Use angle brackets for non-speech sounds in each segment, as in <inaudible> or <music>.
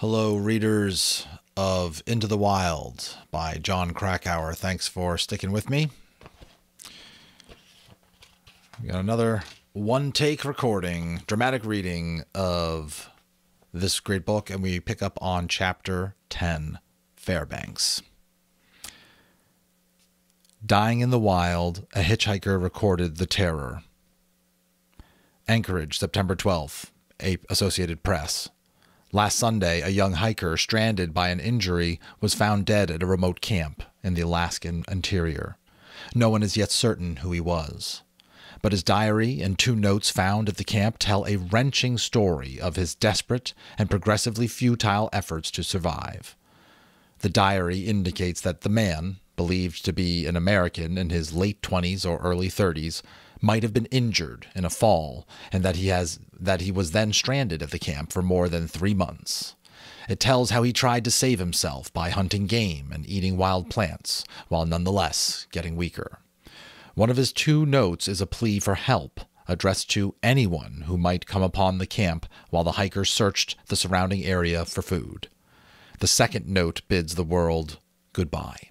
Hello, readers of Into the Wild by Jon Krakauer. Thanks for sticking with me. We got another one take recording, dramatic reading of this great book, and we pick up on chapter 10 Fairbanks. Dying in the Wild, a hitchhiker recorded the terror. Anchorage, September 12th, Associated Press. Last Sunday, a young hiker stranded by an injury was found dead at a remote camp in the Alaskan interior. No one is yet certain who he was. But his diary and two notes found at the camp tell a wrenching story of his desperate and progressively futile efforts to survive. The diary indicates that the man, believed to be an American in his late 20s or early 30s, might have been injured in a fall and that he has that he was then stranded at the camp for more than 3 months. It tells how he tried to save himself by hunting game and eating wild plants while nonetheless getting weaker. One of his two notes is a plea for help addressed to anyone who might come upon the camp while the hikers searched the surrounding area for food. The second note bids the world goodbye.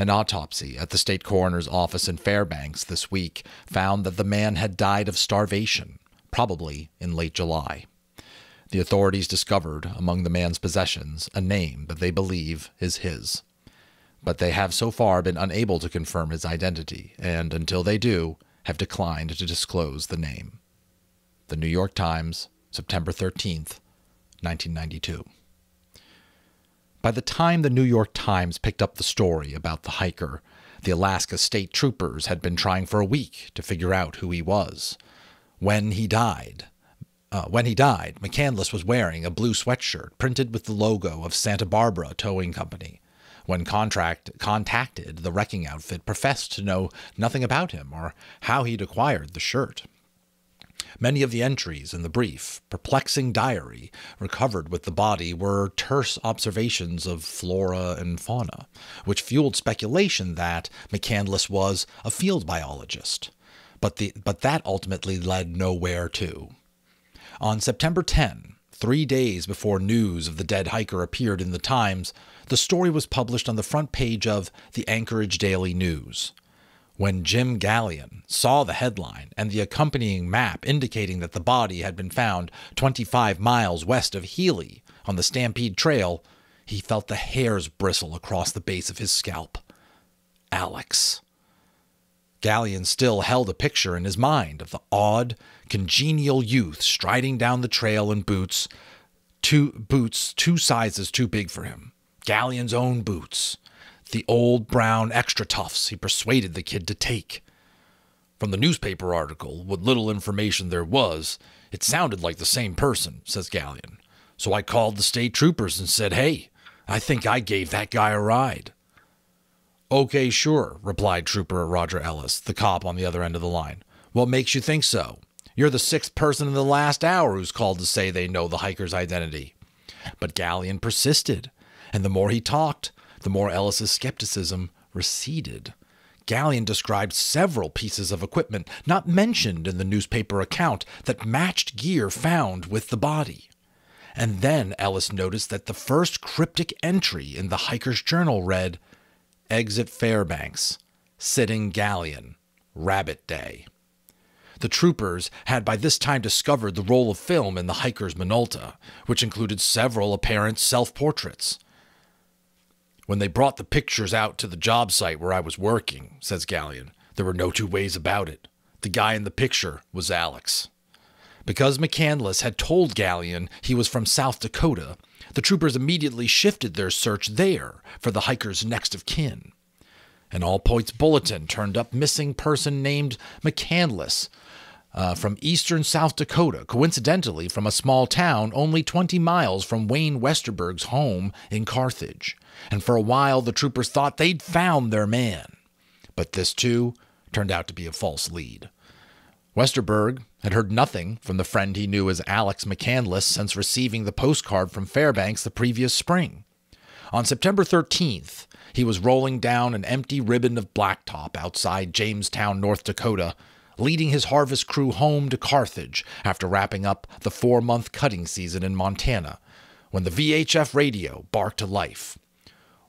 An autopsy at the state coroner's office in Fairbanks this week found that the man had died of starvation, probably in late July. The authorities discovered among the man's possessions a name that they believe is his. But they have so far been unable to confirm his identity, and until they do, have declined to disclose the name. The New York Times, September 13th, 1992. By the time the New York Times picked up the story about the hiker, the Alaska State Troopers had been trying for a week to figure out who he was. When he died, uh, when he died, McCandless was wearing a blue sweatshirt printed with the logo of Santa Barbara Towing Company. When contract contacted, the wrecking outfit professed to know nothing about him or how he'd acquired the shirt. Many of the entries in the brief, perplexing diary recovered with the body were terse observations of flora and fauna, which fueled speculation that McCandless was a field biologist. But, the, but that ultimately led nowhere to. On September 10, three days before news of the dead hiker appeared in the Times, the story was published on the front page of the Anchorage Daily News when Jim Gallien saw the headline and the accompanying map indicating that the body had been found 25 miles west of Healy on the Stampede Trail, he felt the hairs bristle across the base of his scalp. Alex. Gallien still held a picture in his mind of the odd, congenial youth striding down the trail in boots, two boots two sizes too big for him. Gallien's own boots, the old brown extra toughs he persuaded the kid to take. From the newspaper article, what little information there was, it sounded like the same person, says Gallien. So I called the state troopers and said, Hey, I think I gave that guy a ride. Okay, sure, replied Trooper Roger Ellis, the cop on the other end of the line. What makes you think so? You're the sixth person in the last hour who's called to say they know the hiker's identity. But Gallien persisted, and the more he talked, the more Ellis's skepticism receded. Gallien described several pieces of equipment not mentioned in the newspaper account that matched gear found with the body. And then Ellis noticed that the first cryptic entry in the hiker's journal read Exit Fairbanks, Sitting Gallien, Rabbit Day. The troopers had by this time discovered the roll of film in the hiker's Minolta, which included several apparent self portraits. When they brought the pictures out to the job site where I was working, says Gallien, there were no two ways about it. The guy in the picture was Alex. Because McCandless had told Gallien he was from South Dakota, the troopers immediately shifted their search there for the hiker's next of kin. An all points bulletin turned up missing person named McCandless uh, from eastern South Dakota, coincidentally from a small town only 20 miles from Wayne Westerberg's home in Carthage. And for a while, the troopers thought they'd found their man. But this, too, turned out to be a false lead. Westerberg had heard nothing from the friend he knew as Alex McCandless since receiving the postcard from Fairbanks the previous spring. On September 13th, he was rolling down an empty ribbon of blacktop outside Jamestown, North Dakota, leading his harvest crew home to Carthage after wrapping up the four month cutting season in Montana, when the VHF radio barked to life.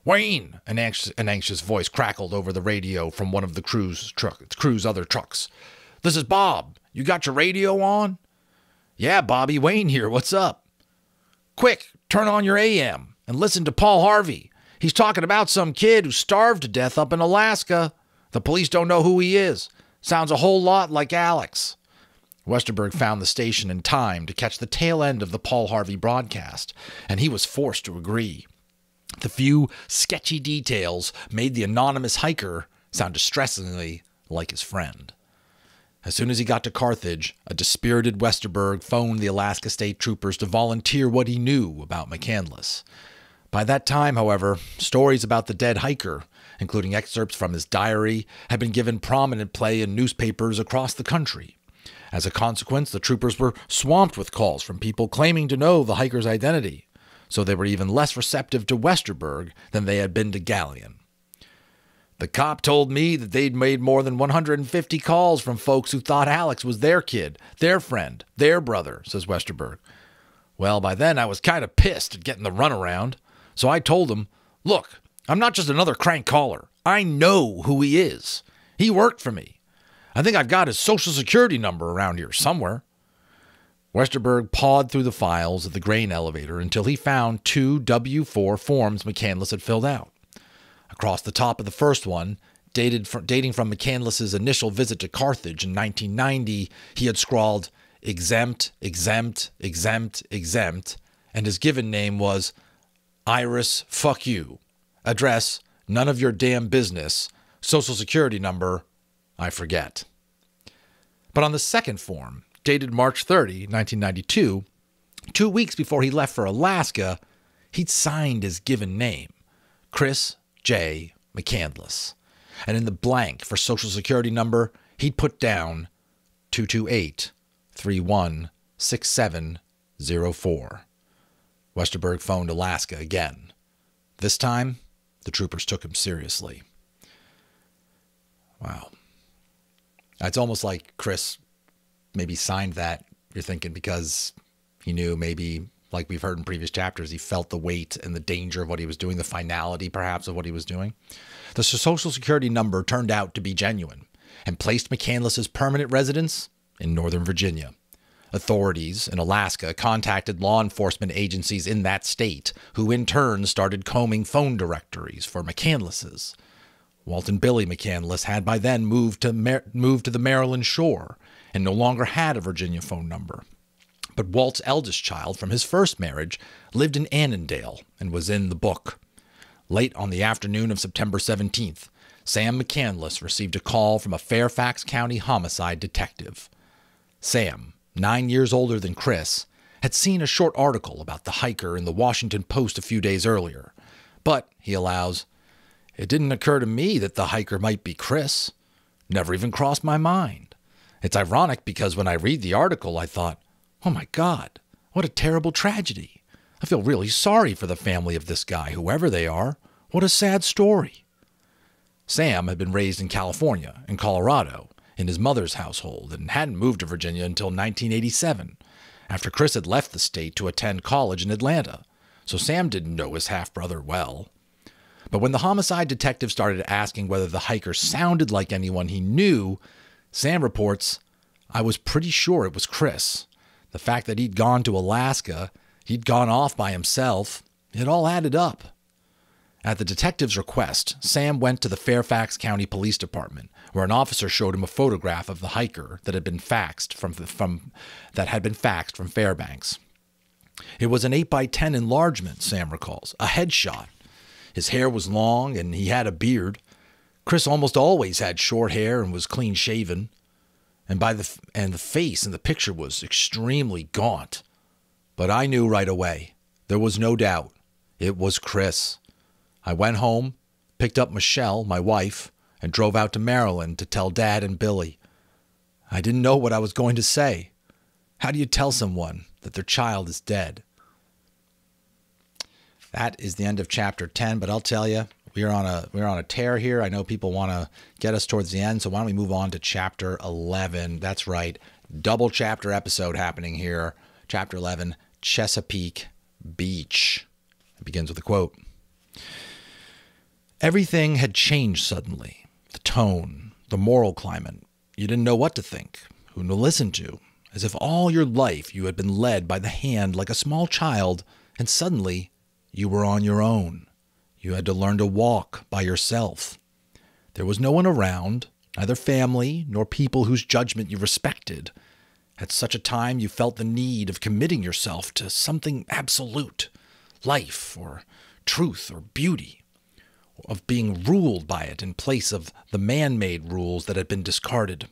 Wayne, an anxious, an anxious voice crackled over the radio from one of the crew's, truck, crew's other trucks. This is Bob. You got your radio on? Yeah, Bobby, Wayne here. What's up? Quick, turn on your AM and listen to Paul Harvey. He's talking about some kid who starved to death up in Alaska. The police don't know who he is. Sounds a whole lot like Alex. Westerberg found the station in time to catch the tail end of the Paul Harvey broadcast, and he was forced to agree. The few sketchy details made the anonymous hiker sound distressingly like his friend. As soon as he got to Carthage, a dispirited Westerberg phoned the Alaska State Troopers to volunteer what he knew about McCandless. By that time, however, stories about the dead hiker, including excerpts from his diary, had been given prominent play in newspapers across the country. As a consequence, the troopers were swamped with calls from people claiming to know the hiker's identity, so they were even less receptive to Westerberg than they had been to Gallien. The cop told me that they'd made more than 150 calls from folks who thought Alex was their kid, their friend, their brother, says Westerberg. Well, by then I was kind of pissed at getting the runaround, so I told him, Look, I'm not just another crank caller. I know who he is. He worked for me. I think I've got his social security number around here somewhere. Westerberg pawed through the files of the grain elevator until he found two W 4 forms McCandless had filled out. Across the top of the first one, dated dating from McCandless's initial visit to Carthage in 1990, he had scrawled exempt, exempt, exempt, exempt, and his given name was Iris Fuck You. Address None of Your Damn Business. Social Security Number I forget. But on the second form, dated March 30, 1992, two weeks before he left for Alaska, he'd signed his given name, Chris J. McCandless. And in the blank for Social Security number, he'd put down 228 316704. Westerberg phoned Alaska again. This time, the troopers took him seriously. Wow. It's almost like Chris maybe signed that, you're thinking, because he knew maybe, like we've heard in previous chapters, he felt the weight and the danger of what he was doing, the finality perhaps of what he was doing. The Social Security number turned out to be genuine and placed McCandless's permanent residence in Northern Virginia. Authorities in Alaska contacted law enforcement agencies in that state, who in turn started combing phone directories for McCandless's. Walt and Billie McCandless had by then moved to, Mar- moved to the Maryland shore and no longer had a Virginia phone number. But Walt's eldest child from his first marriage lived in Annandale and was in the book. Late on the afternoon of September 17th, Sam McCandless received a call from a Fairfax County homicide detective. Sam, nine years older than Chris, had seen a short article about the hiker in the Washington Post a few days earlier. But, he allows, it didn't occur to me that the hiker might be Chris. Never even crossed my mind. It's ironic because when I read the article, I thought, oh my God, what a terrible tragedy. I feel really sorry for the family of this guy, whoever they are. What a sad story. Sam had been raised in California, in Colorado, in his mother's household, and hadn't moved to Virginia until 1987, after Chris had left the state to attend college in Atlanta. So Sam didn't know his half brother well. But when the homicide detective started asking whether the hiker sounded like anyone he knew, Sam reports, I was pretty sure it was Chris. The fact that he'd gone to Alaska, he'd gone off by himself, it all added up. At the detective's request, Sam went to the Fairfax County Police Department, where an officer showed him a photograph of the hiker that had been faxed from, from that had been faxed from Fairbanks. It was an 8 by 10 enlargement, Sam recalls, a headshot his hair was long and he had a beard. Chris almost always had short hair and was clean shaven. And by the and the face in the picture was extremely gaunt. But I knew right away. There was no doubt. It was Chris. I went home, picked up Michelle, my wife, and drove out to Maryland to tell Dad and Billie. I didn't know what I was going to say. How do you tell someone that their child is dead? that is the end of chapter 10. But I'll tell you, we're on a we're on a tear here. I know people want to get us towards the end, so why don't we move on to chapter 11? That's right, double chapter episode happening here. Chapter 11, Chesapeake Beach. It begins with a quote Everything had changed suddenly the tone, the moral climate. You didn't know what to think, who to listen to, as if all your life you had been led by the hand like a small child, and suddenly you were on your own. You had to learn to walk by yourself. There was no one around, neither family nor people whose judgment you respected. At such a time, you felt the need of committing yourself to something absolute life or truth or beauty, of being ruled by it in place of the man made rules that had been discarded.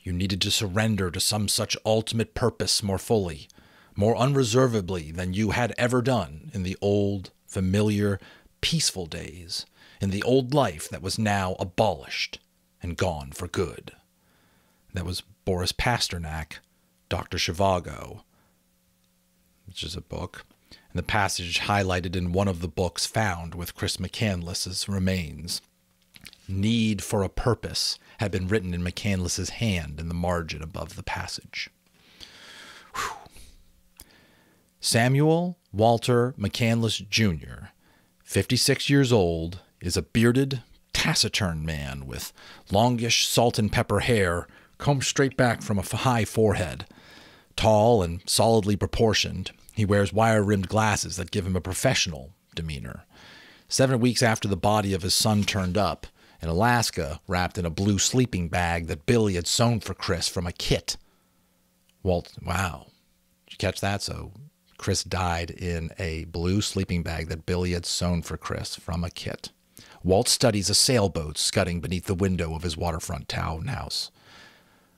You needed to surrender to some such ultimate purpose more fully, more unreservedly than you had ever done in the old, familiar, peaceful days, in the old life that was now abolished and gone for good. That was Boris Pasternak, Dr. Zhivago, which is a book, and the passage highlighted in one of the books found with Chris McCandless's remains. Need for a purpose had been written in McCandless's hand in the margin above the passage. Whew. Samuel Walter McCandless Jr., 56 years old, is a bearded, taciturn man with longish salt and pepper hair combed straight back from a high forehead. Tall and solidly proportioned, he wears wire rimmed glasses that give him a professional demeanor. Seven weeks after the body of his son turned up, in Alaska, wrapped in a blue sleeping bag that Billie had sewn for Chris from a kit. Walt, wow. Did you catch that? So Chris died in a blue sleeping bag that Billie had sewn for Chris from a kit. Walt studies a sailboat scudding beneath the window of his waterfront townhouse.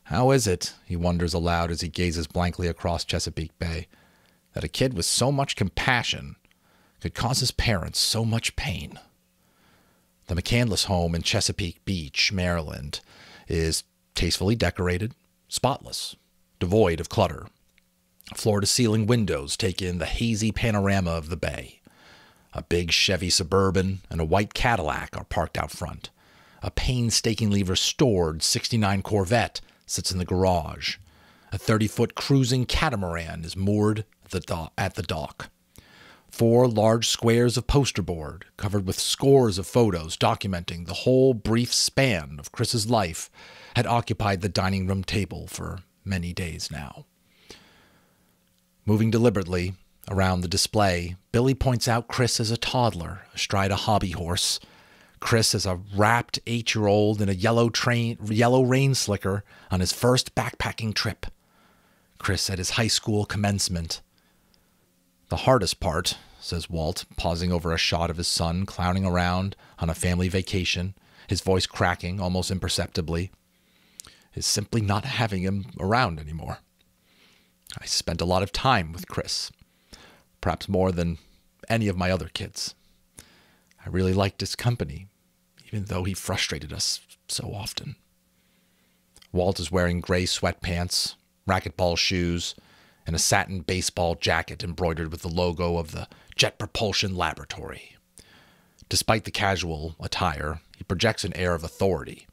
How is it, he wonders aloud as he gazes blankly across Chesapeake Bay, that a kid with so much compassion could cause his parents so much pain? The McCandless home in Chesapeake Beach, Maryland, is tastefully decorated, spotless, devoid of clutter. Floor to ceiling windows take in the hazy panorama of the bay. A big Chevy Suburban and a white Cadillac are parked out front. A painstakingly restored 69 Corvette sits in the garage. A 30 foot cruising catamaran is moored at the, dock. Four large squares of poster board, covered with scores of photos documenting the whole brief span of Chris's life, had occupied the dining room table for many days now. Moving deliberately around the display, Billie points out Chris as a toddler astride a hobby horse Chris is a wrapped eight year old in a yellow train yellow rain slicker on his first backpacking trip. Chris at his high school commencement. The hardest part, says Walt, pausing over a shot of his son clowning around on a family vacation, his voice cracking almost imperceptibly, is simply not having him around anymore. I spent a lot of time with Chris, perhaps more than any of my other kids. I really liked his company, even though he frustrated us so often. Walt is wearing gray sweatpants, racquetball shoes, and a satin baseball jacket embroidered with the logo of the Jet Propulsion Laboratory. Despite the casual attire, he projects an air of authority.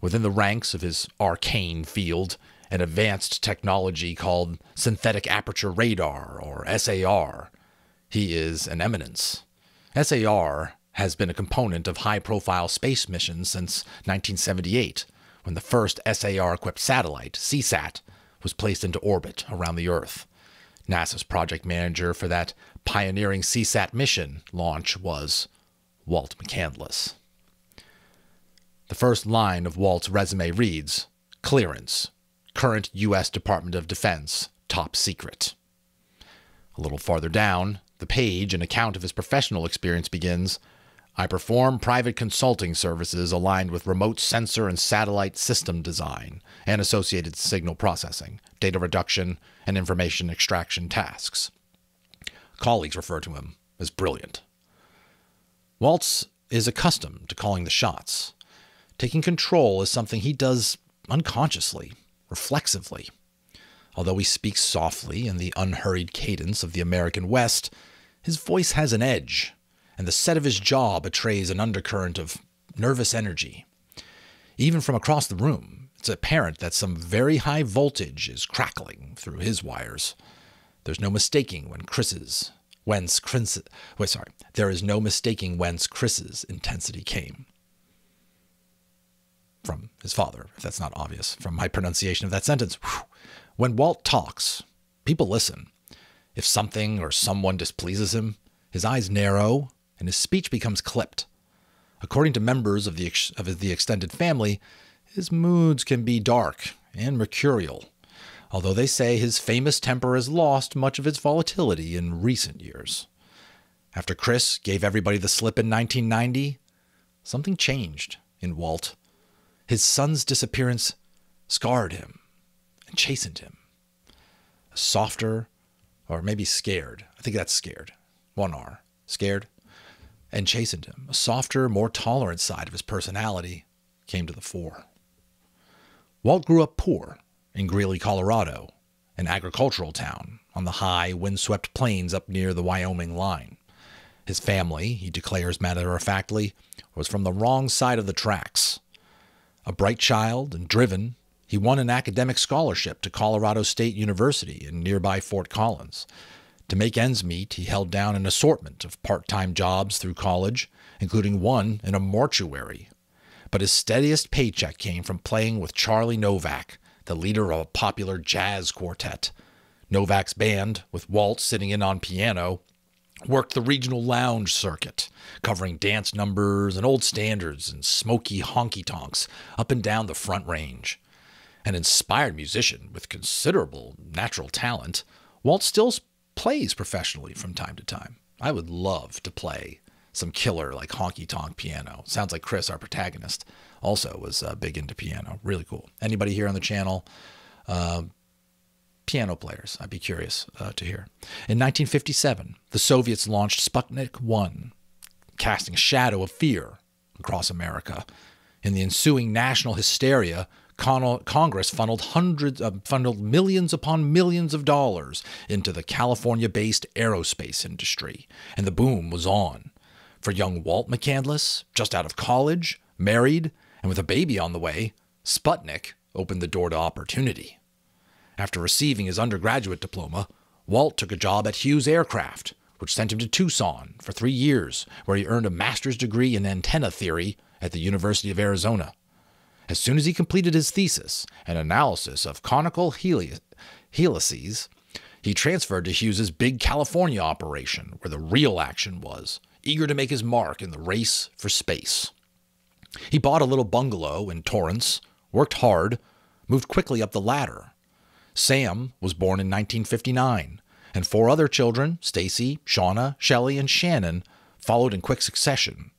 Within the ranks of his arcane field, an advanced technology called synthetic aperture radar, or SAR, he is an eminence. SAR has been a component of high profile space missions since 1978, when the first SAR equipped satellite, Seasat, was placed into orbit around the Earth. NASA's project manager for that pioneering Seasat mission launch was Walt McCandless. The first line of Walt's resume reads Clearance, current U.S. Department of Defense, top secret. A little farther down, the page, an account of his professional experience begins I perform private consulting services aligned with remote sensor and satellite system design and associated signal processing, data reduction, and information extraction tasks. Colleagues refer to him as brilliant. Waltz is accustomed to calling the shots. Taking control is something he does unconsciously, reflexively. Although he speaks softly in the unhurried cadence of the American West, his voice has an edge, and the set of his jaw betrays an undercurrent of nervous energy. Even from across the room, it's apparent that some very high voltage is crackling through his wires. There's no mistaking when Chris's whence Chris wait sorry. There is no mistaking whence Chris's intensity came. From his father, if that's not obvious, from my pronunciation of that sentence. Whew. When Walt talks, people listen. If something or someone displeases him, his eyes narrow and his speech becomes clipped. According to members of the, ex- of the extended family, his moods can be dark and mercurial, although they say his famous temper has lost much of its volatility in recent years. After Chris gave everybody the slip in 1990, something changed in Walt. His son's disappearance scarred him and chastened him. Softer, or maybe scared, I think that's scared, one R, scared, and chastened him. A softer, more tolerant side of his personality came to the fore. Walt grew up poor in Greeley, Colorado, an agricultural town on the high, windswept plains up near the Wyoming line. His family, he declares matter of factly, was from the wrong side of the tracks. A bright child and driven, he won an academic scholarship to Colorado State University in nearby Fort Collins. To make ends meet, he held down an assortment of part time jobs through college, including one in a mortuary. But his steadiest paycheck came from playing with Charlie Novak, the leader of a popular jazz quartet. Novak's band, with Walt sitting in on piano, worked the regional lounge circuit, covering dance numbers and old standards and smoky honky tonks up and down the Front Range. An inspired musician with considerable natural talent, Walt still plays professionally from time to time. I would love to play some killer like honky tonk piano. Sounds like Chris, our protagonist, also was uh, big into piano. Really cool. Anybody here on the channel? Uh, piano players. I'd be curious uh, to hear. In 1957, the Soviets launched Sputnik 1, casting a shadow of fear across America. In the ensuing national hysteria, Con- Congress funneled hundreds, uh, funneled millions upon millions of dollars into the California-based aerospace industry, and the boom was on. For young Walt McCandless, just out of college, married, and with a baby on the way, Sputnik opened the door to opportunity. After receiving his undergraduate diploma, Walt took a job at Hughes Aircraft, which sent him to Tucson for three years, where he earned a master's degree in antenna theory at the University of Arizona. As soon as he completed his thesis, an analysis of conical heli- helices, he transferred to Hughes's big California operation, where the real action was, eager to make his mark in the race for space. He bought a little bungalow in Torrance, worked hard, moved quickly up the ladder. Sam was born in 1959, and four other children, Stacy, Shauna, Shelley, and Shannon, followed in quick succession.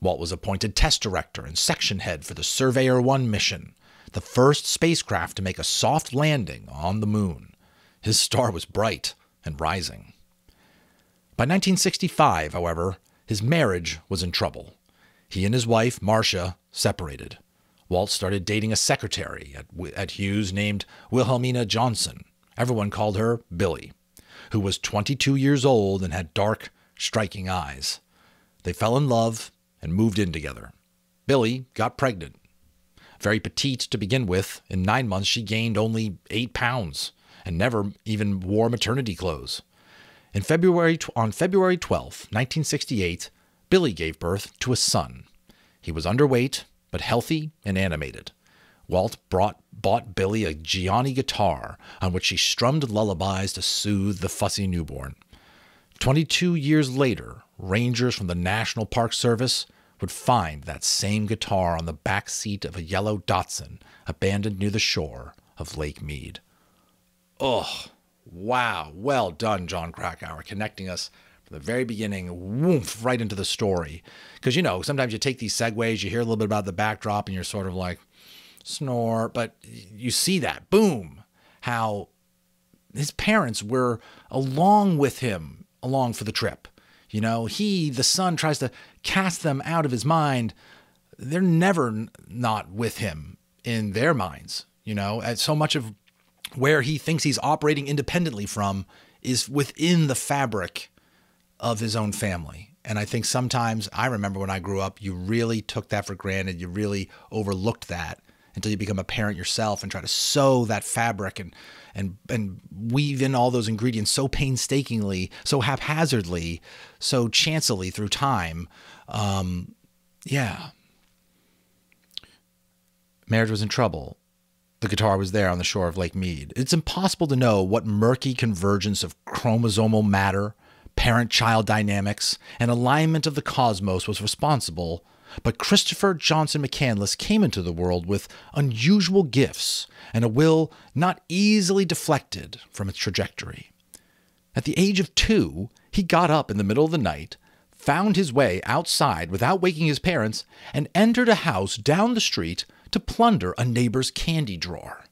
Walt was appointed test director and section head for the Surveyor 1 mission, the first spacecraft to make a soft landing on the moon. His star was bright and rising. By 1965, however, his marriage was in trouble. He and his wife, Marcia, separated. Walt started dating a secretary at, at Hughes named Wilhelmina Johnson. Everyone called her Billie, who was 22 years old and had dark, striking eyes. They fell in love and moved in together. Billie got pregnant. Very petite to begin with, in nine months she gained only eight pounds and never even wore maternity clothes. In February, on February 12, 1968, Billie gave birth to a son. He was underweight, but healthy and animated. Walt brought, bought Billie a Gianni guitar on which she strummed lullabies to soothe the fussy newborn. Twenty-two years later, rangers from the National Park Service would find that same guitar on the back seat of a yellow Datsun abandoned near the shore of Lake Mead. Oh, wow. Well done, Jon Krakauer, connecting us the very beginning, woof, right into the story. Because, you know, sometimes you take these segues, you hear a little bit about the backdrop, and you're sort of like, snore. But you see that, boom, how his parents were along with him along for the trip. You know, he, the son, tries to cast them out of his mind. They're never not with him in their minds. You know, and so much of where he thinks he's operating independently from is within the fabric of his own family. And I think sometimes I remember when I grew up, you really took that for granted. You really overlooked that until you become a parent yourself and try to sew that fabric and and and weave in all those ingredients so painstakingly, so haphazardly, so chancily through time. Um, yeah. Marriage was in trouble. The guitar was there on the shore of Lake Mead. It's impossible to know what murky convergence of chromosomal matter, parent child dynamics, and alignment of the cosmos was responsible but Christopher Johnson McCandless came into the world with unusual gifts and a will not easily deflected from its trajectory. At the age of two, he got up in the middle of the night, found his way outside without waking his parents, and entered a house down the street to plunder a neighbor's candy drawer.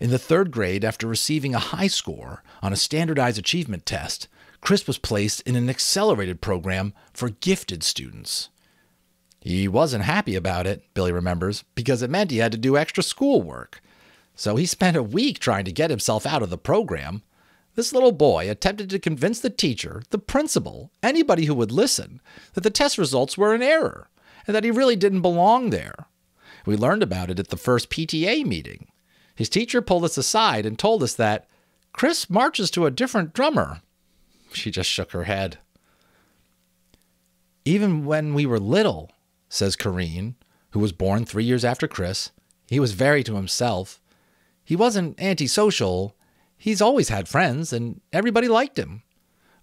In the third grade, after receiving a high score on a standardized achievement test, Chris was placed in an accelerated program for gifted students. He wasn't happy about it, Billie remembers, because it meant he had to do extra schoolwork. So he spent a week trying to get himself out of the program. This little boy attempted to convince the teacher, the principal, anybody who would listen, that the test results were an error and that he really didn't belong there. We learned about it at the first PTA meeting. His teacher pulled us aside and told us that Chris marches to a different drummer. She just shook her head. Even when we were little, says Carine, who was born three years after Chris, he was very to himself. He wasn't antisocial. He's always had friends, and everybody liked him.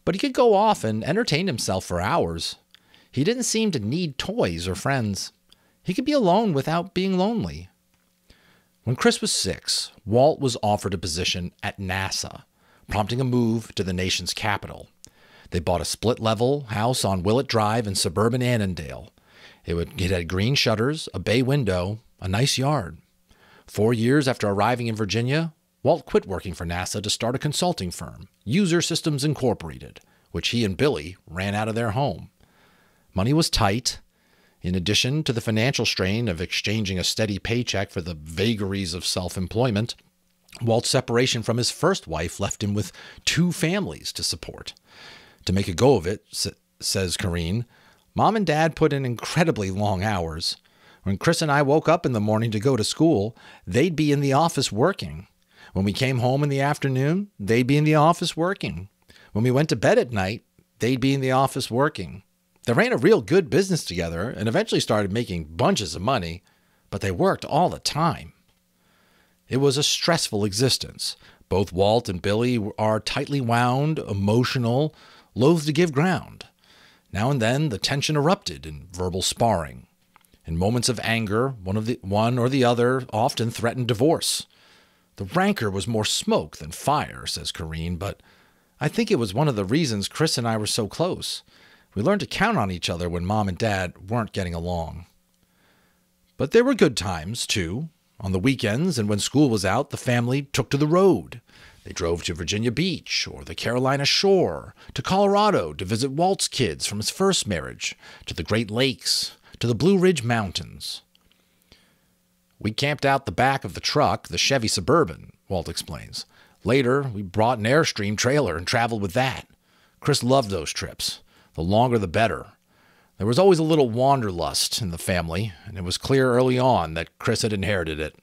But he could go off and entertain himself for hours. He didn't seem to need toys or friends. He could be alone without being lonely. When Chris was six, Walt was offered a position at NASA prompting a move to the nation's capital. They bought a split level house on Willett Drive in suburban Annandale. It, would, it had green shutters, a bay window, a nice yard. Four years after arriving in Virginia, Walt quit working for NASA to start a consulting firm, User Systems Incorporated, which he and Billie ran out of their home. Money was tight. In addition to the financial strain of exchanging a steady paycheck for the vagaries of self employment, Walt's separation from his first wife left him with two families to support. To make a go of it, says Carine, Mom and Dad put in incredibly long hours. When Chris and I woke up in the morning to go to school, they'd be in the office working. When we came home in the afternoon, they'd be in the office working. When we went to bed at night, they'd be in the office working. They ran a real good business together and eventually started making bunches of money, but they worked all the time. It was a stressful existence. Both Walt and Billie are tightly wound, emotional, loath to give ground. Now and then the tension erupted in verbal sparring. In moments of anger, one of the one or the other often threatened divorce. The rancor was more smoke than fire, says Carine, but I think it was one of the reasons Chris and I were so close. We learned to count on each other when mom and dad weren't getting along. But there were good times, too, on the weekends and when school was out, the family took to the road. They drove to Virginia Beach or the Carolina shore, to Colorado to visit Walt's kids from his first marriage, to the Great Lakes, to the Blue Ridge Mountains. We camped out the back of the truck, the Chevy Suburban, Walt explains. Later, we brought an Airstream trailer and traveled with that. Chris loved those trips. The longer the better. There was always a little wanderlust in the family, and it was clear early on that Chris had inherited it.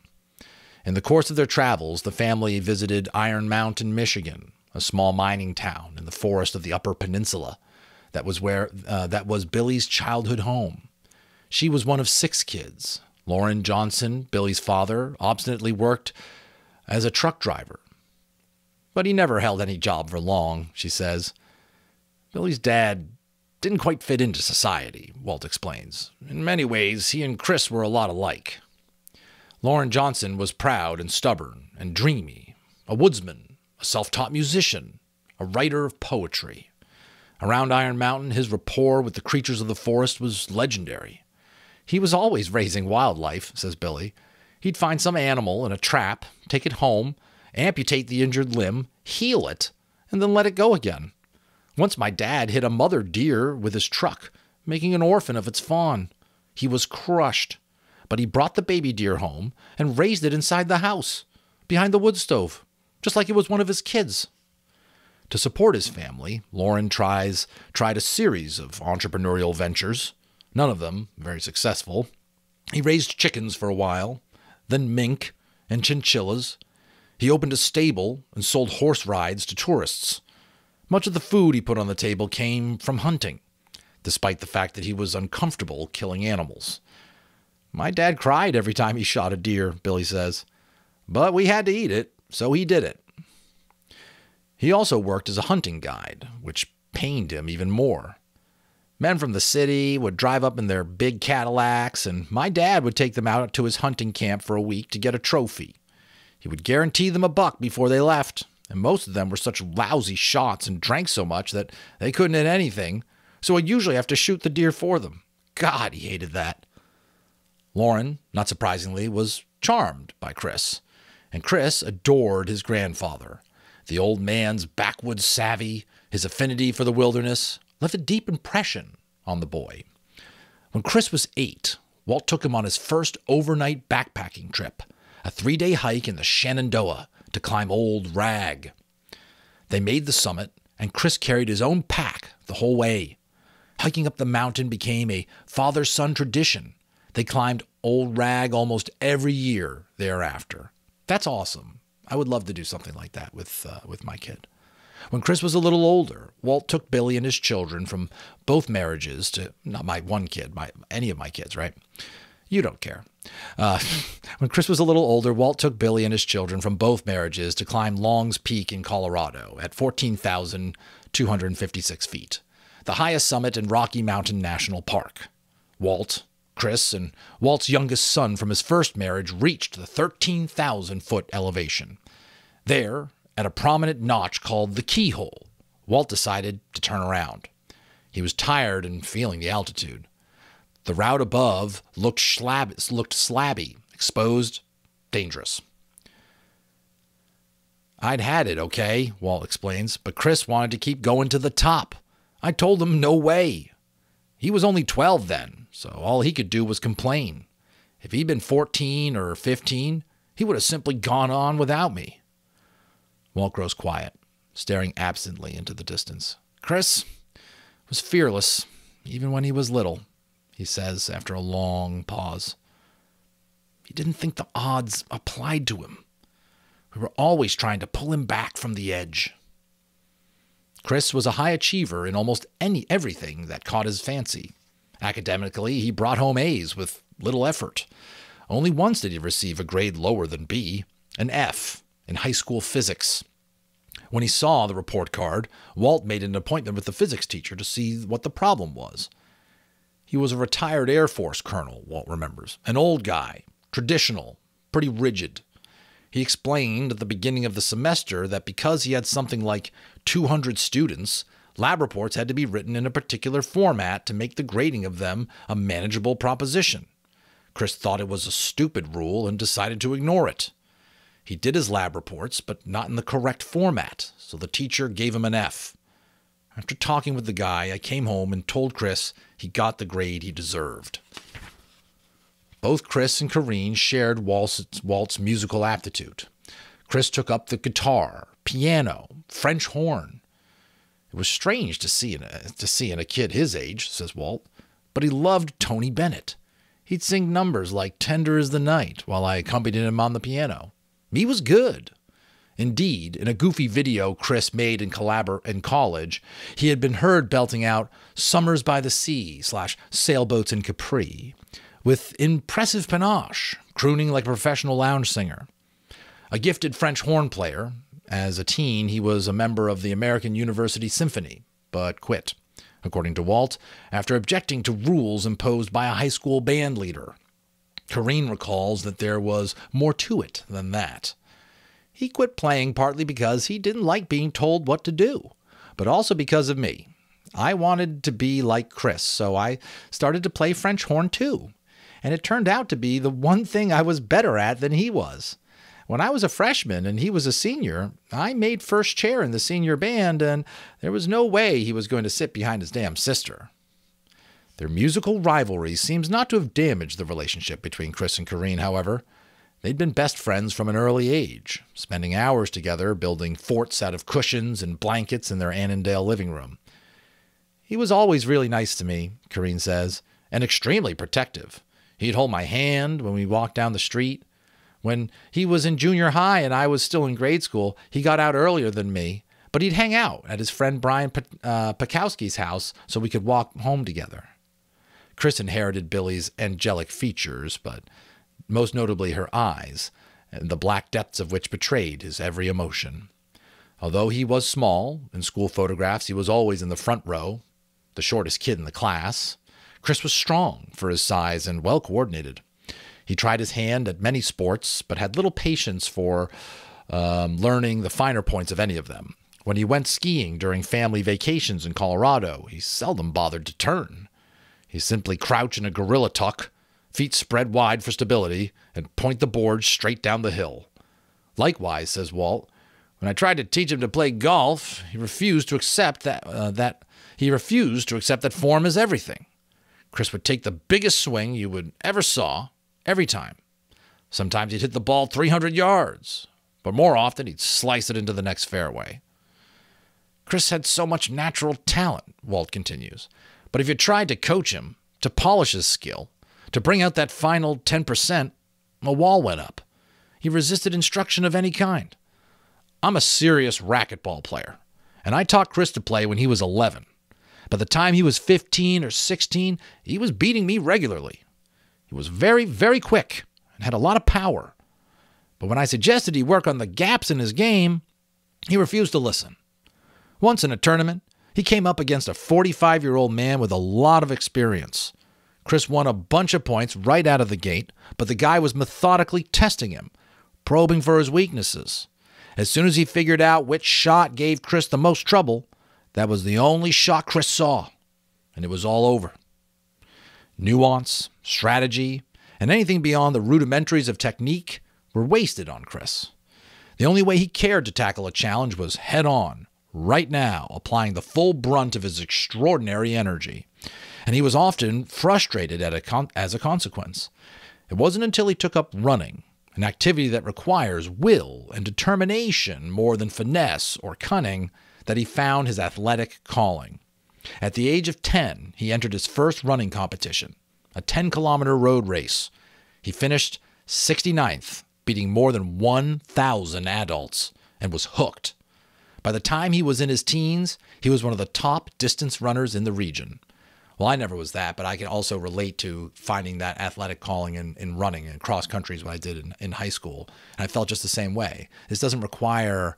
In the course of their travels, the family visited Iron Mountain, Michigan, a small mining town in the forest of the Upper Peninsula. That was where uh, that was Billie's childhood home. She was one of six kids. Loren Johnson, Billie's father, obstinately worked as a truck driver. But he never held any job for long, she says. Billie's dad didn't quite fit into society, Walt explains. In many ways, he and Chris were a lot alike. Loren Johnson was proud and stubborn and dreamy, a woodsman, a self taught musician, a writer of poetry. Around Iron Mountain, his rapport with the creatures of the forest was legendary. He was always raising wildlife, says Billie. He'd find some animal in a trap, take it home, amputate the injured limb, heal it, and then let it go again. Once my dad hit a mother deer with his truck, making an orphan of its fawn. He was crushed, but he brought the baby deer home and raised it inside the house, behind the wood stove, just like it was one of his kids. To support his family, Loren tries tried a series of entrepreneurial ventures, none of them very successful. He raised chickens for a while, then mink and chinchillas. He opened a stable and sold horse rides to tourists. Much of the food he put on the table came from hunting, despite the fact that he was uncomfortable killing animals. My dad cried every time he shot a deer, Billie says. But we had to eat it, so he did it. He also worked as a hunting guide, which pained him even more. Men from the city would drive up in their big Cadillacs, and my dad would take them out to his hunting camp for a week to get a trophy. He would guarantee them a buck before they left, and most of them were such lousy shots and drank so much that they couldn't hit anything, so I'd usually have to shoot the deer for them. God, he hated that. Loren, not surprisingly, was charmed by Chris, and Chris adored his grandfather. The old man's backwoods savvy, his affinity for the wilderness, left a deep impression on the boy. When Chris was eight, Walt took him on his first overnight backpacking trip, a three day hike in the Shenandoah to climb Old Rag. They made the summit, and Chris carried his own pack the whole way. Hiking up the mountain became a father son tradition. They climbed Old Rag almost every year thereafter. That's awesome. I would love to do something like that with, uh, with my kid. When Chris was a little older, Walt took Billie and his children from both marriages to not my one kid, my any of my kids, right? You don't care. Uh, <laughs> when Chris was a little older, Walt took Billie and his children from both marriages to climb Long's Peak in Colorado at 14,256 feet, the highest summit in Rocky Mountain National Park. Walt, Chris, and Walt's youngest son from his first marriage reached the 13,000 foot elevation. There, at a prominent notch called the keyhole, Walt decided to turn around. He was tired and feeling the altitude. The route above looked, slab- looked slabby, exposed, dangerous. I'd had it, okay, Walt explains, but Chris wanted to keep going to the top. I told him no way. He was only 12 then, so all he could do was complain. If he'd been 14 or 15, he would have simply gone on without me. Walt grows quiet, staring absently into the distance. Chris was fearless, even when he was little, he says after a long pause. He didn't think the odds applied to him. We were always trying to pull him back from the edge. Chris was a high achiever in almost any everything that caught his fancy. Academically, he brought home A's with little effort. Only once did he receive a grade lower than B, an F, in high school physics. When he saw the report card, Walt made an appointment with the physics teacher to see what the problem was. He was a retired Air Force colonel, Walt remembers, an old guy, traditional, pretty rigid. He explained at the beginning of the semester that because he had something like 200 students, lab reports had to be written in a particular format to make the grading of them a manageable proposition. Chris thought it was a stupid rule and decided to ignore it. He did his lab reports, but not in the correct format, so the teacher gave him an F. After talking with the guy, I came home and told Chris he got the grade he deserved. Both Chris and Carine shared Walt's, Walt's musical aptitude. Chris took up the guitar, piano, French horn. It was strange to see in a, to see in a kid his age, says Walt, but he loved Tony Bennett. He'd sing numbers like Tender is the Night while I accompanied him on the piano. He was good. Indeed, in a goofy video Chris made in, collabor- in college, he had been heard belting out Summers by the Sea slash Sailboats in Capri with impressive panache, crooning like a professional lounge singer. A gifted French horn player, as a teen, he was a member of the American University Symphony, but quit, according to Walt, after objecting to rules imposed by a high school band leader. Carine recalls that there was more to it than that. He quit playing partly because he didn't like being told what to do, but also because of me. I wanted to be like Chris, so I started to play French horn too. And it turned out to be the one thing I was better at than he was. When I was a freshman and he was a senior, I made first chair in the senior band, and there was no way he was going to sit behind his damn sister. Their musical rivalry seems not to have damaged the relationship between Chris and Carine, however. They'd been best friends from an early age, spending hours together building forts out of cushions and blankets in their Annandale living room. He was always really nice to me, Carine says, and extremely protective. He'd hold my hand when we walked down the street. When he was in junior high and I was still in grade school, he got out earlier than me, but he'd hang out at his friend Brian uh, Pakowski's house so we could walk home together. Chris inherited Billy's angelic features, but most notably her eyes, the black depths of which betrayed his every emotion. Although he was small, in school photographs he was always in the front row, the shortest kid in the class. Chris was strong for his size and well coordinated. He tried his hand at many sports, but had little patience for um, learning the finer points of any of them. When he went skiing during family vacations in Colorado, he seldom bothered to turn. He simply crouched in a gorilla tuck, feet spread wide for stability, and point the board straight down the hill. Likewise, says Walt, when I tried to teach him to play golf, he refused to accept that uh, that he refused to accept that form is everything. Chris would take the biggest swing you would ever saw every time. Sometimes he'd hit the ball 300 yards, but more often he'd slice it into the next fairway. Chris had so much natural talent, Walt continues, but if you tried to coach him, to polish his skill, to bring out that final 10%, a wall went up. He resisted instruction of any kind. I'm a serious racquetball player, and I taught Chris to play when he was 11. By the time he was 15 or 16, he was beating me regularly. He was very, very quick and had a lot of power. But when I suggested he work on the gaps in his game, he refused to listen. Once in a tournament, he came up against a 45 year old man with a lot of experience. Chris won a bunch of points right out of the gate, but the guy was methodically testing him, probing for his weaknesses. As soon as he figured out which shot gave Chris the most trouble, that was the only shot Chris saw, and it was all over. Nuance, strategy, and anything beyond the rudimentaries of technique were wasted on Chris. The only way he cared to tackle a challenge was head on, right now, applying the full brunt of his extraordinary energy. And he was often frustrated a con- as a consequence. It wasn't until he took up running, an activity that requires will and determination more than finesse or cunning, that he found his athletic calling. At the age of 10, he entered his first running competition, a 10 kilometer road race. He finished 69th, beating more than 1,000 adults, and was hooked. By the time he was in his teens, he was one of the top distance runners in the region. Well, I never was that, but I can also relate to finding that athletic calling in, in running and cross country is what I did in, in high school. And I felt just the same way. This doesn't require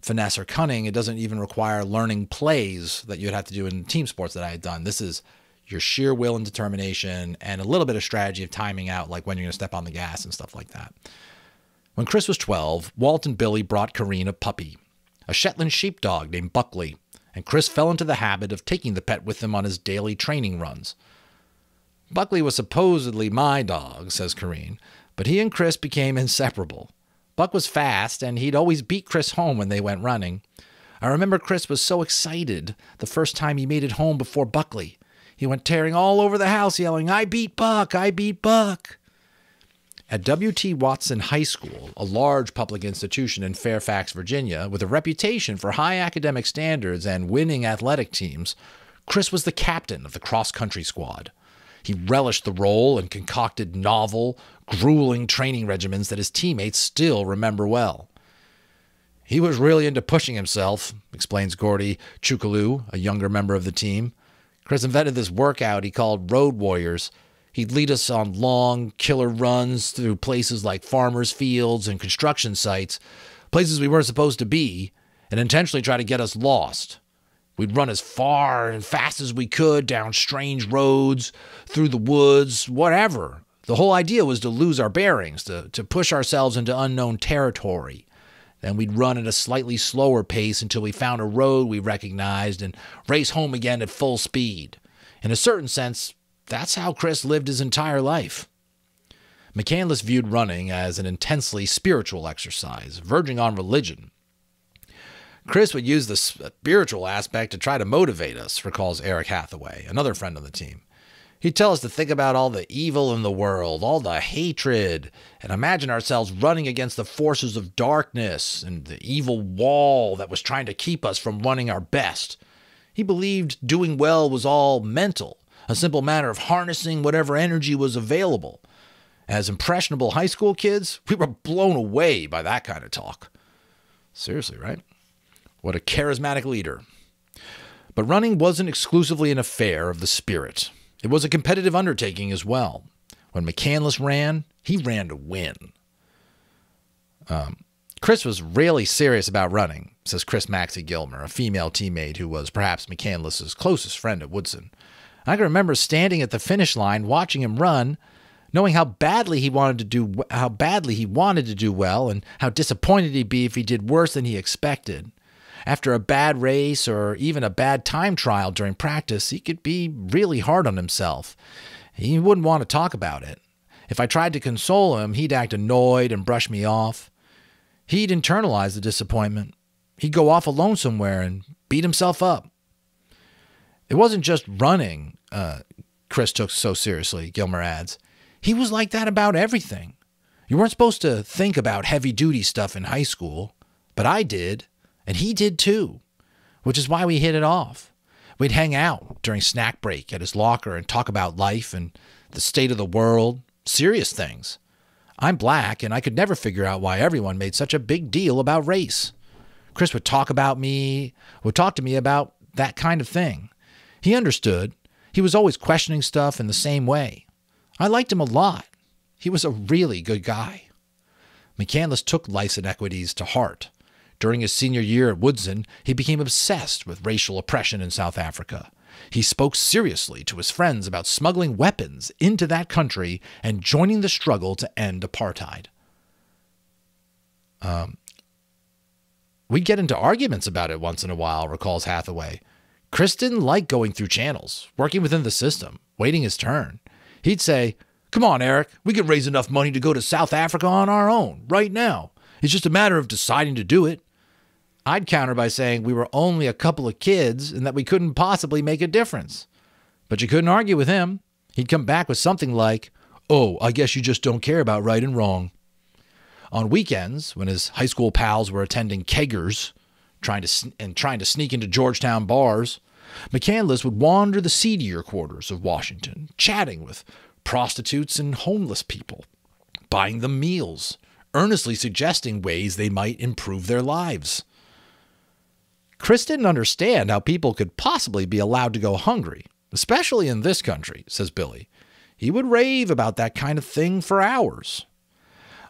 finesse or cunning. It doesn't even require learning plays that you'd have to do in team sports that I had done. This is your sheer will and determination and a little bit of strategy of timing out, like when you're going to step on the gas and stuff like that. When Chris was 12, Walt and Billie brought Carine a puppy, a Shetland sheepdog named Buckley, and Chris fell into the habit of taking the pet with him on his daily training runs. Buckley was supposedly my dog, says Carine, but he and Chris became inseparable. Buck was fast, and he'd always beat Chris home when they went running. I remember Chris was so excited the first time he made it home before Buckley. He went tearing all over the house, yelling, I beat Buck! I beat Buck! At W.T. Woodson High School, a large public institution in Fairfax, Virginia, with a reputation for high academic standards and winning athletic teams, Chris was the captain of the cross country squad. He relished the role and concocted novel, grueling training regimens that his teammates still remember well. He was really into pushing himself, explains Gordy Cucullu, a younger member of the team. Chris invented this workout he called Road Warriors. He'd lead us on long, killer runs through places like farmers' fields and construction sites, places we weren't supposed to be, and intentionally try to get us lost. We'd run as far and fast as we could down strange roads, through the woods, whatever. The whole idea was to lose our bearings, to, to push ourselves into unknown territory. Then we'd run at a slightly slower pace until we found a road we recognized and race home again at full speed. In a certain sense, that's how Chris lived his entire life. McCandless viewed running as an intensely spiritual exercise, verging on religion. Chris would use the spiritual aspect to try to motivate us, recalls Eric Hathaway, another friend on the team. He'd tell us to think about all the evil in the world, all the hatred, and imagine ourselves running against the forces of darkness and the evil wall that was trying to keep us from running our best. He believed doing well was all mental, a simple matter of harnessing whatever energy was available. As impressionable high school kids, we were blown away by that kind of talk. Seriously, right? What a charismatic leader. But running wasn't exclusively an affair of the spirit, it was a competitive undertaking as well. When McCandless ran, he ran to win. Um, Chris was really serious about running, says Kris Maxie Gillmer, a female teammate who was perhaps McCandless's closest friend at Woodson. I can remember standing at the finish line watching him run, knowing how badly he wanted to do how badly he wanted to do well and how disappointed he'd be if he did worse than he expected. After a bad race or even a bad time trial during practice, he could be really hard on himself. He wouldn't want to talk about it. If I tried to console him, he'd act annoyed and brush me off. He'd internalize the disappointment. He'd go off alone somewhere and beat himself up. It wasn't just running uh, Chris took so seriously, Gillmer adds. He was like that about everything. You weren't supposed to think about heavy duty stuff in high school, but I did, and he did too, which is why we hit it off. We'd hang out during snack break at his locker and talk about life and the state of the world, serious things. I'm black, and I could never figure out why everyone made such a big deal about race. Chris would talk about me, would talk to me about that kind of thing. He understood. He was always questioning stuff in the same way. I liked him a lot. He was a really good guy. McCandless took life's inequities to heart. During his senior year at Woodson, he became obsessed with racial oppression in South Africa. He spoke seriously to his friends about smuggling weapons into that country and joining the struggle to end apartheid. Um, we get into arguments about it once in a while, recalls Hathaway. Chris didn't like going through channels, working within the system, waiting his turn. He'd say, Come on, Eric, we can raise enough money to go to South Africa on our own, right now. It's just a matter of deciding to do it. I'd counter by saying we were only a couple of kids and that we couldn't possibly make a difference. But you couldn't argue with him. He'd come back with something like, Oh, I guess you just don't care about right and wrong. On weekends, when his high school pals were attending keggers trying to and trying to sneak into Georgetown bars, McCandless would wander the seedier quarters of Washington, chatting with prostitutes and homeless people, buying them meals, earnestly suggesting ways they might improve their lives. Chris didn't understand how people could possibly be allowed to go hungry, especially in this country, says Billie. He would rave about that kind of thing for hours.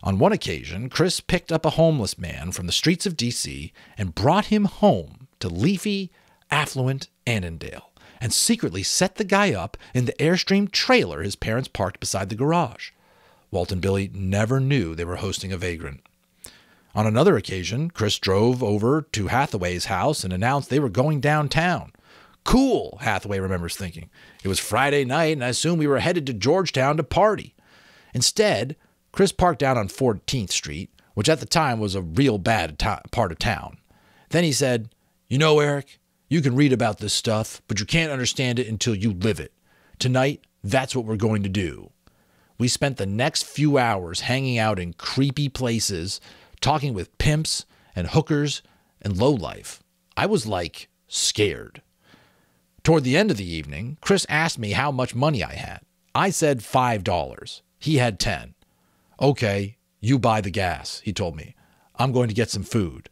On one occasion, Chris picked up a homeless man from the streets of D.C. and brought him home to leafy, affluent Annandale and secretly set the guy up in the Airstream trailer his parents parked beside the garage. Walt and Billie never knew they were hosting a vagrant. On another occasion, Chris drove over to Hathaway's house and announced they were going downtown. Cool, Hathaway remembers thinking. It was Friday night, and I assumed we were headed to Georgetown to party. Instead, Chris parked down on 14th Street, which at the time was a real bad part of town. Then he said, You know, Eric, you can read about this stuff, but you can't understand it until you live it. Tonight, that's what we're going to do. We spent the next few hours hanging out in creepy places, talking with pimps and hookers and lowlife. I was like scared. Toward the end of the evening, Chris asked me how much money I had. I said $5. He had 10. Okay, you buy the gas, he told me. I'm going to get some food.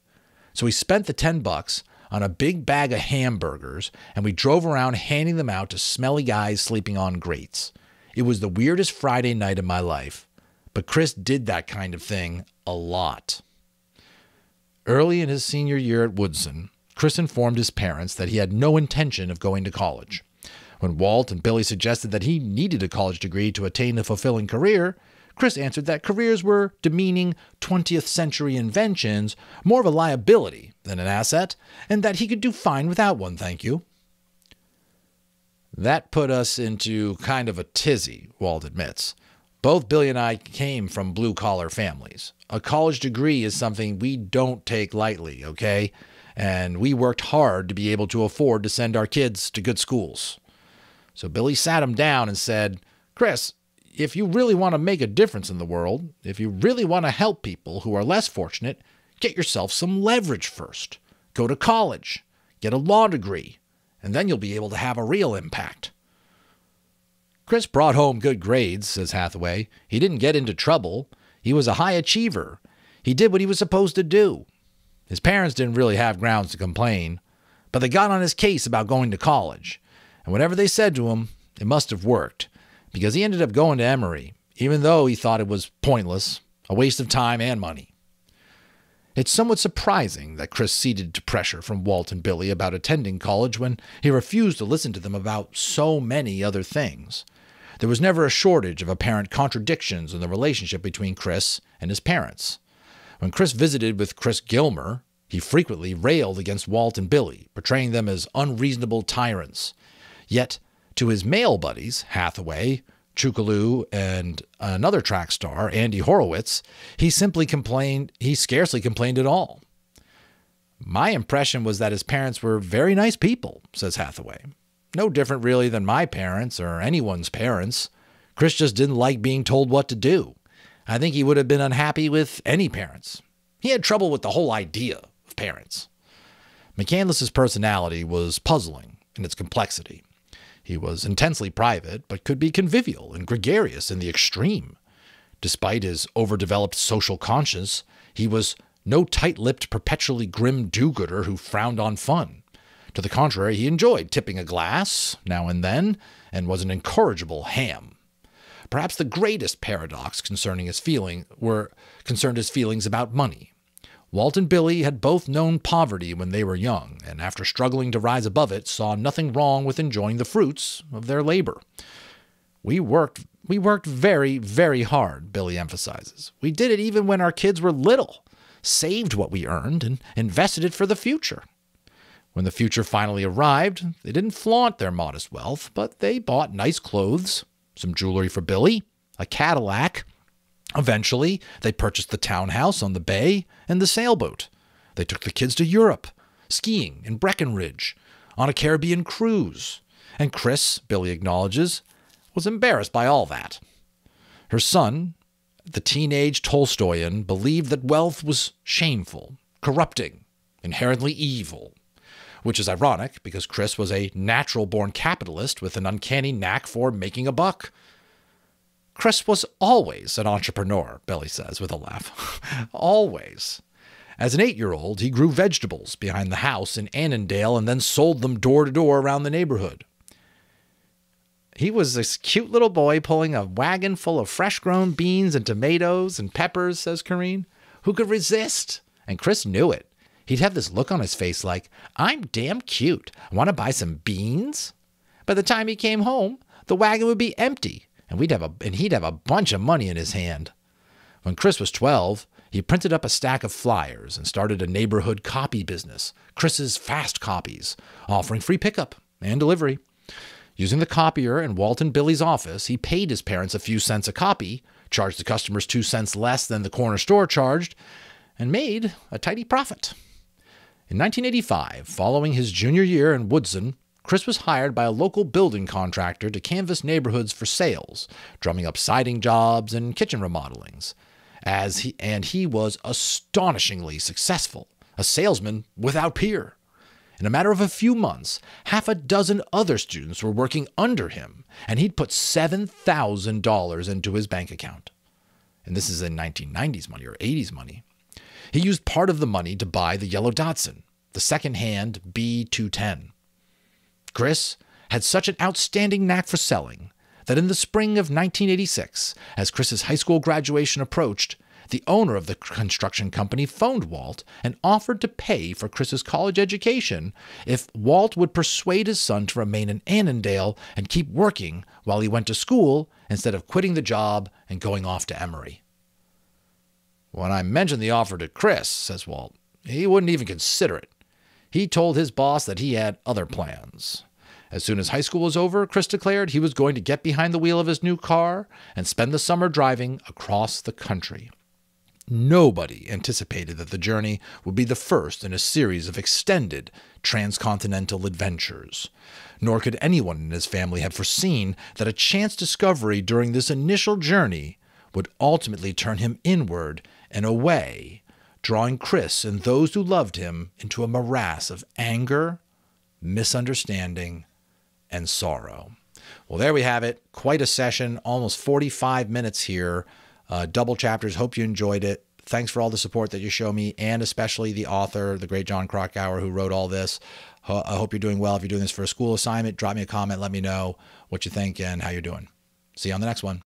So he spent the 10 bucks on a big bag of hamburgers and we drove around handing them out to smelly guys sleeping on grates. It was the weirdest Friday night of my life, but Chris did that kind of thing a lot. Early in his senior year at Woodson, Chris informed his parents that he had no intention of going to college. When Walt and Billie suggested that he needed a college degree to attain a fulfilling career, Chris answered that careers were demeaning 20th century inventions, more of a liability than an asset, and that he could do fine without one, thank you. That put us into kind of a tizzy, Walt admits. Both Billie and I came from blue collar families. A college degree is something we don't take lightly, okay? And we worked hard to be able to afford to send our kids to good schools. So Billie sat him down and said, Chris, if you really want to make a difference in the world, if you really want to help people who are less fortunate, get yourself some leverage first. Go to college, get a law degree, and then you'll be able to have a real impact. Chris brought home good grades, says Hathaway. He didn't get into trouble. He was a high achiever. He did what he was supposed to do. His parents didn't really have grounds to complain, but they got on his case about going to college. And whatever they said to him, it must have worked, because he ended up going to Emory, even though he thought it was pointless, a waste of time and money. It's somewhat surprising that Chris ceded to pressure from Walt and Billie about attending college when he refused to listen to them about so many other things. There was never a shortage of apparent contradictions in the relationship between Chris and his parents. When Chris visited with Kris Gillmer, he frequently railed against Walt and Billie, portraying them as unreasonable tyrants. Yet, to his male buddies, Hathaway, Cucullu, and another track star, Andy Horowitz, he simply complained, he scarcely complained at all. My impression was that his parents were very nice people, says Hathaway. No different, really, than my parents or anyone's parents. Chris just didn't like being told what to do. I think he would have been unhappy with any parents. He had trouble with the whole idea of parents. McCandless's personality was puzzling in its complexity. He was intensely private, but could be convivial and gregarious in the extreme. Despite his overdeveloped social conscience, he was no tight lipped, perpetually grim do gooder who frowned on fun. To the contrary, he enjoyed tipping a glass now and then, and was an incorrigible ham. Perhaps the greatest paradox concerning his feeling were concerned his feelings about money. Walt and Billie had both known poverty when they were young, and after struggling to rise above it, saw nothing wrong with enjoying the fruits of their labor. We worked we worked very, very hard, Billie emphasizes. We did it even when our kids were little, saved what we earned, and invested it for the future. When the future finally arrived, they didn't flaunt their modest wealth, but they bought nice clothes, some jewelry for Billie, a Cadillac, Eventually, they purchased the townhouse on the bay and the sailboat. They took the kids to Europe, skiing in Breckenridge, on a Caribbean cruise. And Chris, Billie acknowledges, was embarrassed by all that. Her son, the teenage Tolstoyan, believed that wealth was shameful, corrupting, inherently evil. Which is ironic because Chris was a natural born capitalist with an uncanny knack for making a buck. Chris was always an entrepreneur, Billie says with a laugh. <laughs> always. As an eight year old, he grew vegetables behind the house in Annandale and then sold them door to door around the neighborhood. He was this cute little boy pulling a wagon full of fresh grown beans and tomatoes and peppers, says Carine. Who could resist? And Chris knew it. He'd have this look on his face like, I'm damn cute. Want to buy some beans? By the time he came home, the wagon would be empty and we'd have a and he'd have a bunch of money in his hand. When Chris was 12, he printed up a stack of flyers and started a neighborhood copy business, Chris's Fast Copies, offering free pickup and delivery. Using the copier in Walt and Billie's office, he paid his parents a few cents a copy, charged the customers two cents less than the corner store charged, and made a tidy profit. In 1985, following his junior year in Woodson, Chris was hired by a local building contractor to canvass neighborhoods for sales, drumming up siding jobs and kitchen remodelings. As he and he was astonishingly successful, a salesman without peer. In a matter of a few months, half a dozen other students were working under him, and he'd put $7,000 into his bank account. And this is in 1990s money or 80s money. He used part of the money to buy the yellow Datsun, the second hand B210. Chris had such an outstanding knack for selling that in the spring of 1986, as Chris's high school graduation approached, the owner of the construction company phoned Walt and offered to pay for Chris's college education if Walt would persuade his son to remain in Annandale and keep working while he went to school instead of quitting the job and going off to Emory. When I mentioned the offer to Chris, says Walt, he wouldn't even consider it. He told his boss that he had other plans. As soon as high school was over, Chris declared he was going to get behind the wheel of his new car and spend the summer driving across the country. Nobody anticipated that the journey would be the first in a series of extended transcontinental adventures. Nor could anyone in his family have foreseen that a chance discovery during this initial journey would ultimately turn him inward and away drawing Chris and those who loved him into a morass of anger, misunderstanding, and sorrow. Well, there we have it. Quite a session, almost 45 minutes here. Uh, double chapters. Hope you enjoyed it. Thanks for all the support that you show me, and especially the author, the great Jon Krakauer, who wrote all this. I hope you're doing well. If you're doing this for a school assignment, drop me a comment. Let me know what you think and how you're doing. See you on the next one.